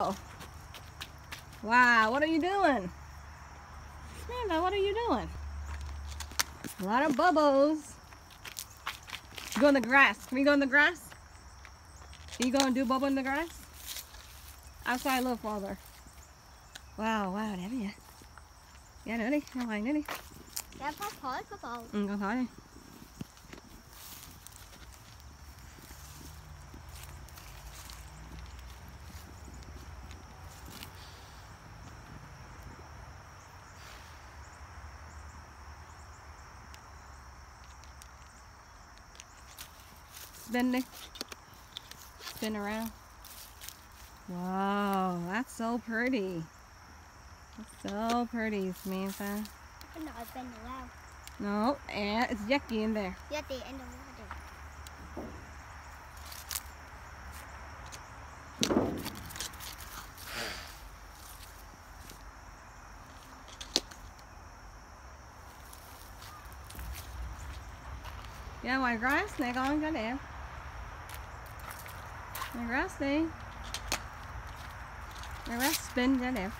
Oh. Wow, what are you doing? Amanda, what are you doing? A lot of bubbles. Go in the grass. Can we go in the grass? Are you going to do bubble in the grass? Outside a little farther. Wow, wow, đẹp vậy. Ra nữa đi, ra ngoài nữa đi. Dạ có khỏi có bầu. Ừ, con thổi đi. Spin đi. Spin around. Wow, that's so pretty. That's so pretty, Samantha. Cái nồi bên wow. No, and it's yucky in there. Em đâu có được. Ra ngoài grass nè con cho đẹp. Ngoài grass đi. Ngoài grass spin cho đẹp.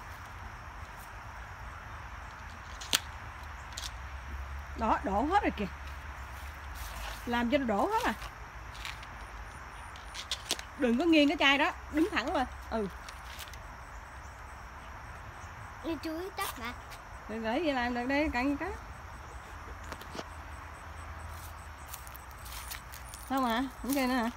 Đó, đổ hết rồi kìa. Làm cho nó đổ hết à. Đừng có nghiêng cái chai đó, đứng thẳng lên. Ừ, Đi chuối đất mà. để để vậy làm được đi, cặn cái. Sao mà? Không kia nữa hả?